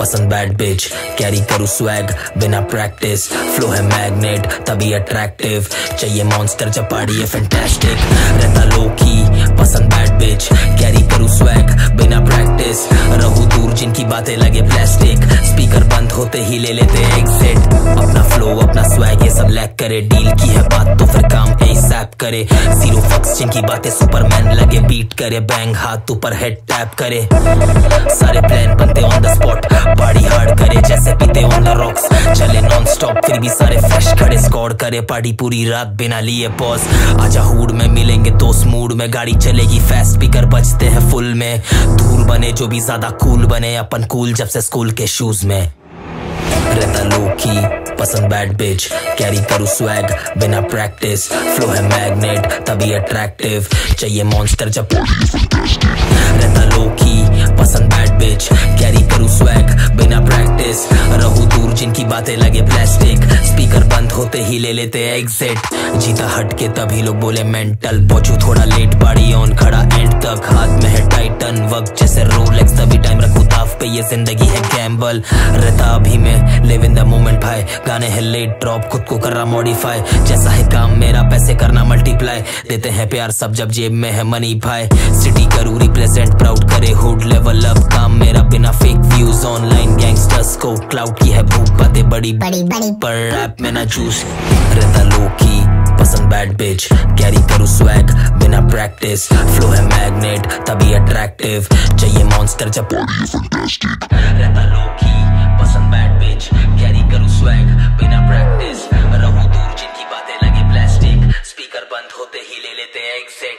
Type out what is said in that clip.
पसंद bad bitch carry करूँ swag बिना प्रैक्टिस फ्लो है मैग्नेट तभी अट्रैक्टिव चाहिए मॉन्स्टर जब पार्टी है फैंटास्टिक रहता लो की पसंद बैड बिच कैरी करूँ स्वैग बिना प्रैक्टिस रहू दूर, जिनकी बातें लगे प्लास्टिक स्पीकर बंद होते ही ले लेते एग्जिट अपना फ्लो अपना स्वैग ये सब लैक करे. डील की है बात तो फिर काम एसैप करे। ज़ीरो फक्स जिनकी बातें सुपरमैन लगे बीट करे बैंग हाथ ऊपर हेड टैप करे। सारे प्लान बनते on the spot party hard करे, जैसे पीते ऑन द रॉक्स चले नॉन स्टॉप फिर भी सारे फ्रेश खड़े स्कॉर करे पार्टी पूरी रात बिना लिए पॉज आजा हुड में मिलेंगे तो मूड में गाड़ी चलेगी फास्ट स्पीकर बजते हैं फुल में। धूल बने जो भी ज़्यादा कूल बने, अपन कूल जब से स्कूल के शूज़ में। रहता लो की पसंद बैड बिच कैरी करूँ स्वैग बिना प्रैक्टिस फ्लो है मैग्नेट तभी अट्रैक्टिव चाहिए मॉन्स्टर जब रहता लो की पसंद बैड बिच कैरी करूँ स्वैग बिना प्रैक्टिस रहू दूर, जिनकी बातें लगे प्लास्टिक स्पीकर बंद होते ही ले लेते एग्जिट जीता हट के तभी लोग बोले मेंटल पहुंचू थोड़ा लेट पाड़ी ऑन खड़ा एंड तक. हाथ में है टाइटन वक्त जैसे ये ज़िंदगी है गैम्बल रहता अभी में लिव इन द मोमेंट भाई। गाने हैं लेट ड्रॉप खुद को कर रहा मॉडिफाई जैसा है काम मेरा पैसे करना मल्टीप्लाई देते हैं प्यार सब जब जेब में है मनी भाई। सिटी करूँ रिप्रेजेंट प्राउड करे हुड लेवल अप काम मेरा बिना फेक व्यूज़ ऑनलाइन गैंगस्टर्स को क्लाउड की है भूख बातें बड़ी बड़ी बड़ी। पर रैप में ना जूस रहता लो की पसंद बैड बिच कैरी करूँ स्वैग प्रैक्टिस फ्लो है मैग्नेट तभी अट्रैक्टिव चाहिए मॉन्स्टर जब रहता लो की पसंद बैड पिच कैरी करू स्वैग बिना प्रैक्टिस रहूँ दूर, जिनकी बातें लगे प्लास्टिक स्पीकर बंद होते ही ले लेते हैं एग्जिट